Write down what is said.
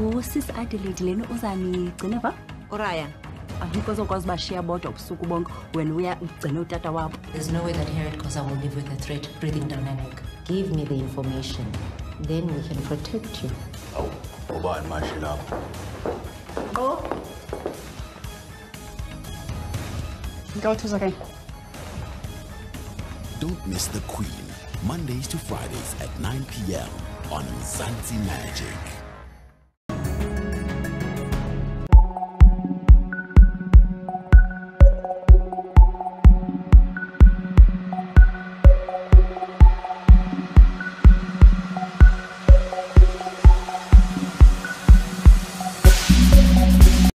ngusisi adelaide lena uzanigcine va uryan ahikho ozokwazi ubashiya bodwa ubusuku bonke wena uya ugcine utata wabo. There's no way that herod i will live with a threat breathing down my neck give me the information then we can protect you. Awu ubani mashi lapho? Qo ngawuthuza kanye Don't miss The Queen, Mondays to Fridays at 9 p.m. on Mzansi Magic.